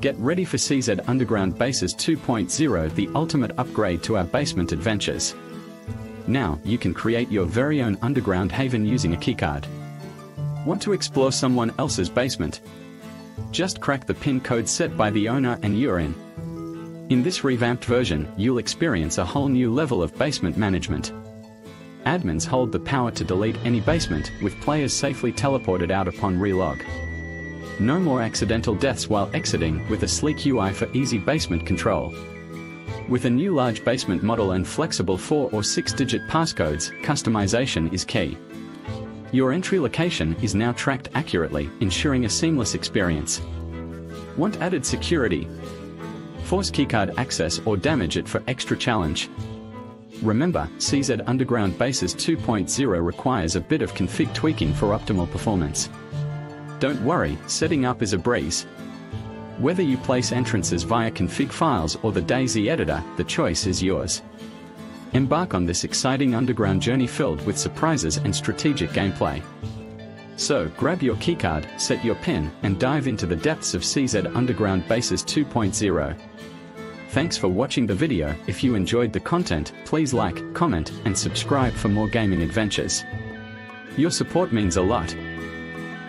Get ready for CZ Underground Bases 2.0, the ultimate upgrade to our basement adventures. Now, you can create your very own underground haven using a keycard. Want to explore someone else's basement? Just crack the pin code set by the owner and you're in. In this revamped version, you'll experience a whole new level of basement management. Admins hold the power to delete any basement, with players safely teleported out upon relog. No more accidental deaths while exiting with a sleek UI for easy basement control. With a new large basement model and flexible 4 or 6 digit passcodes, customization is key. Your entry location is now tracked accurately, ensuring a seamless experience. Want added security? Force keycard access or damage it for extra challenge. Remember, CZ Underground Bases 2.0 requires a bit of config tweaking for optimal performance. Don't worry, setting up is a breeze. Whether you place entrances via config files or the DayZ editor, the choice is yours. Embark on this exciting underground journey filled with surprises and strategic gameplay. So, grab your keycard, set your pin, and dive into the depths of CZ Underground Bases 2.0. Thanks for watching the video, if you enjoyed the content, please like, comment, and subscribe for more gaming adventures. Your support means a lot.